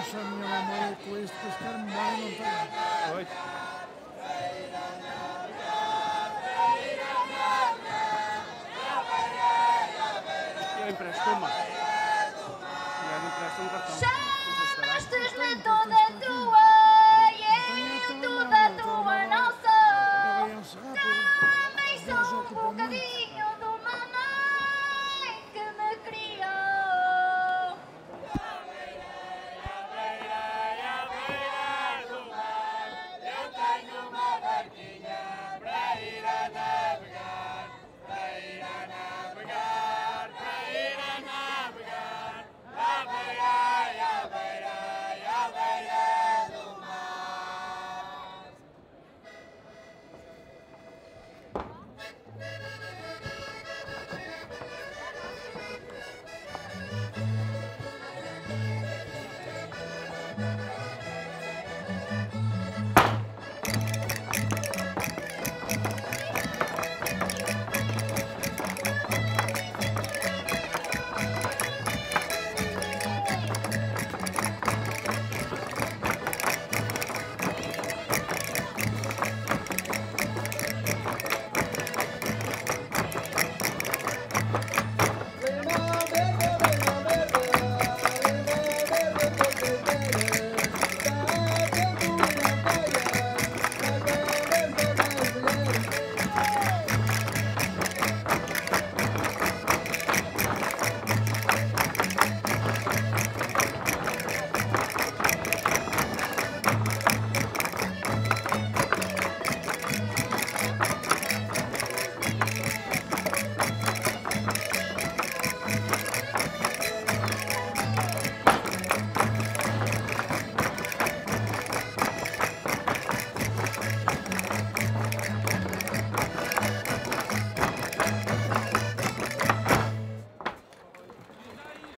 engancha a minha memória com este, porque este me não tem. Eu uma. E ela empresta um cartão.